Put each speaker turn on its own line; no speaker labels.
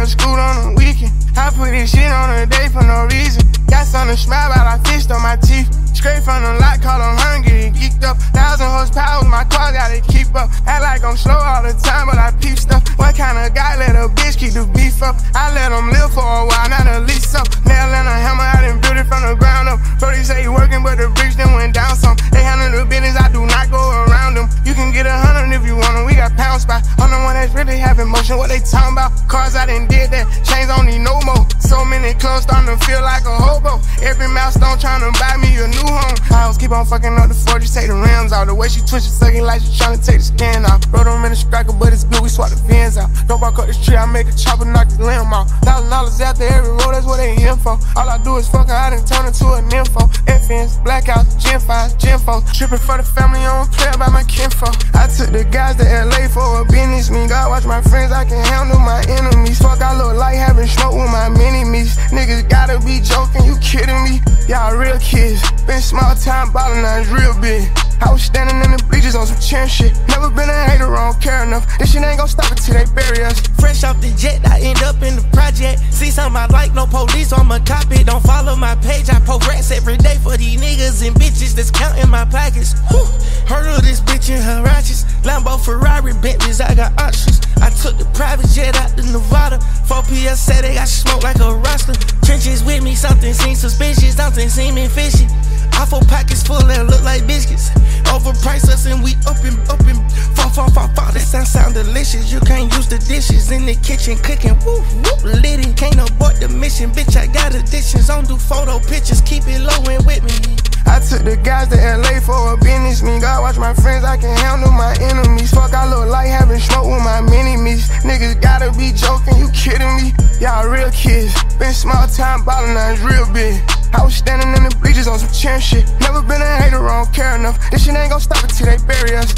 damn school on the weekend. I put this shit on a day for no reason. Got something to smile about, I fished on my teeth. Straight from the lot, call them hungry, geeked up. Thousand horsepower, my car gotta keep up. Act like I'm slow all the time, but I peep stuff. What kind of guy let a bitch keep the beef up? I let him live for a while, not a lease up. Nail and a hammer, I done built it from the ground up. Brody say he working, but the brick they talking about? Cars I done did that, chains don't need no more. So many clothes starting to feel like a hobo. Every milestone trying to buy me a new home. I was keep on fucking up the 40, take the rims out. The way she twitch, sucking like she trying to take the skin off. Wrote them in a striker, but it's blue, we swap the VINs out. Don't walk up the tree, I make a chopper, knock the limb off. Thousand dollars after every roll, that's what they in for. All I do is fuck her, I done turn into a nympho. FNs, blackouts, Gen 5, Gen 4. Tripping for the family, I don't play about my kinfo. I took the guys to LA for a business meet. Watch my friends, I can handle my enemies. Fuck, I look like having smoke with my mini me's. Niggas gotta be joking, you kidding me? Y'all real kids. Been small time ballin', now it's real big. I was standing in the bleachers on some chair shit. Never been a hater, I don't care enough. This shit ain't gon' stop until they bury us.
Fresh off the jet, I end up in the project. See something I like, no police, I'ma cop it. Don't follow my page, I rats every day for these niggas and bitches that's counting my pockets. Whew. Of this bitch in her righteous. Lambo, Ferrari, Bentleys, I got options. I took the private jet out to Nevada. 4 PS said they got smoke like a roster. Trenches with me, something seems suspicious, something seeming fishy. Awful pockets full and look like biscuits. Overpriced us and we up and up and fall, fall, fall, fall. That sound sound delicious. You can't use the dishes in the kitchen cooking. Whoop, whoop, litty. Can't abort the mission, bitch. I got additions. Don't do photo pictures. Keep it low and.
I took the guys to LA for a business meet. God watch my friends, I can handle my enemies. Fuck, I look like having smoke with my mini me's. Niggas gotta be joking, you kidding me? Y'all real kids. Been small time ballin', now it's real big. I was standing in the bleachers on some champ shit. Never been a hater, I don't care enough. This shit ain't gon' stop until they bury us.